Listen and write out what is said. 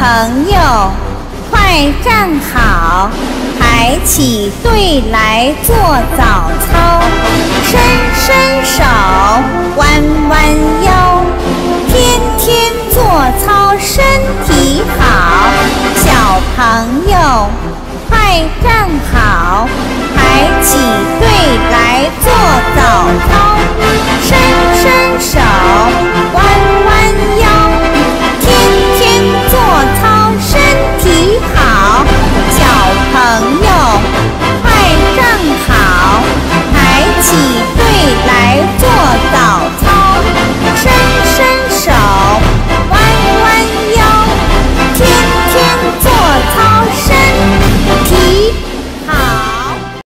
朋友快站好排起队来做早操伸伸手弯弯腰天天做操身体好小朋友快站好。